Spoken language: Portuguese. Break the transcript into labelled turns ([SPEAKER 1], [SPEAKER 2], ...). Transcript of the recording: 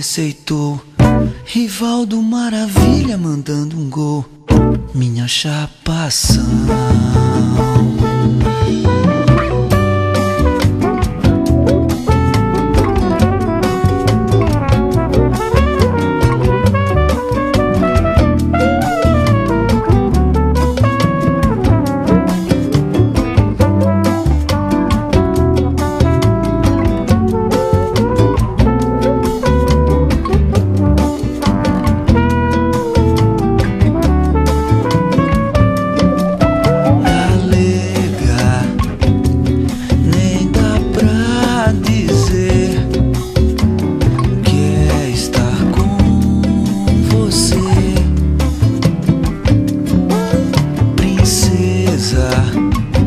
[SPEAKER 1] receitou. Rivaldo Maravilha mandando um gol. Minha chapação. lugar.